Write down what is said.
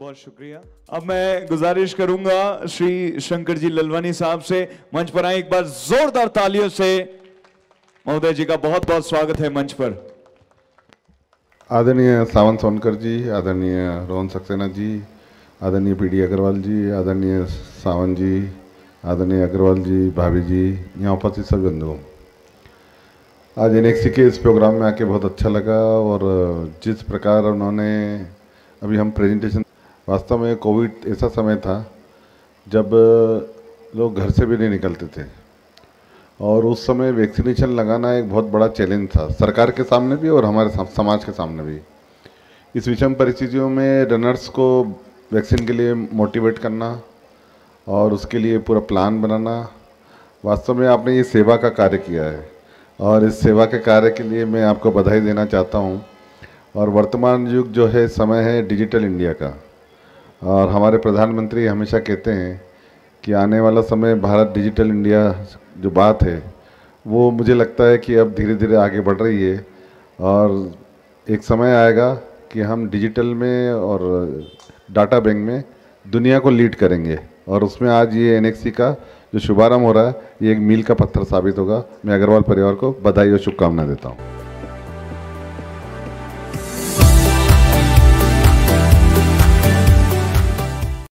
बहुत शुक्रिया। अब मैं गुजारिश करूँगा श्री शंकर जी ललवानी साहब से मंच पर आए एक बार जोरदार तालियों से। महोदय जी का बहुत बहुत स्वागत है मंच पर। आदरणीय सावंत सोनकर जी आदरणीय रोहन सक्सेना जी आदरणीय पी डी अग्रवाल जी आदरणीय सावंत जी आदरणीय अग्रवाल जी भाभी जी यहाँ उपस्थित सभी बंधुओं। आज एन के इस प्रोग्राम में आके बहुत अच्छा लगा और जिस प्रकार उन्होंने अभी हम प्रेजेंटेशन वास्तव में कोविड ऐसा समय था, जब लोग घर से भी नहीं निकलते थे। और उस समय वैक्सीनेशन लगाना एक बहुत बड़ा चैलेंज था, सरकार के सामने भी और हमारे समाज के सामने भी। इस विषम परिस्थितियों में रनर्स को वैक्सीन के लिए मोटिवेट करना और उसके लिए पूरा प्लान बनाना, वास्तव में आपने ये सेवा का कार्य किया है। और इस सेवा के कार्य के लिए मैं आपको बधाई देना चाहता हूँ। और वर्तमान युग जो है, समय है डिजिटल इंडिया का। और हमारे प्रधानमंत्री हमेशा कहते हैं कि आने वाला समय भारत डिजिटल इंडिया जो बात है, वो मुझे लगता है कि अब धीरे धीरे आगे बढ़ रही है और एक समय आएगा कि हम डिजिटल में और डाटा बैंक में दुनिया को लीड करेंगे और उसमें आज ये एन का जो शुभारंभ हो रहा है, ये एक मील का पत्थर साबित होगा। मैं अग्रवाल परिवार को बधाई और शुभकामना देता हूँ।